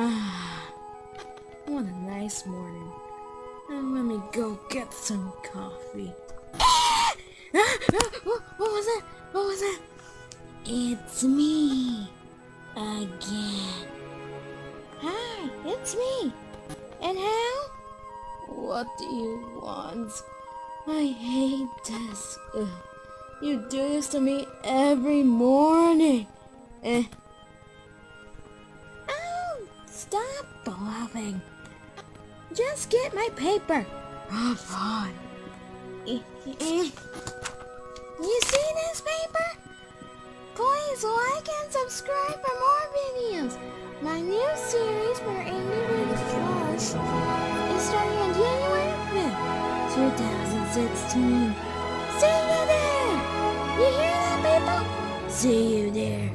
Ah, what a nice morning. And let me go get some coffee. Ah! Ah! What, what was that? What was that? It's me. Again. Hi, it's me. And how? What do you want? I hate this. Ugh. You do this to me every morning. Eh. Stop bluffing. Just get my paper. Oh, fine. You see this paper? Please like and subscribe for more videos. My new series for Amy the Flush is starting on January 5th, 2016. See you there! You hear that, people? See you there.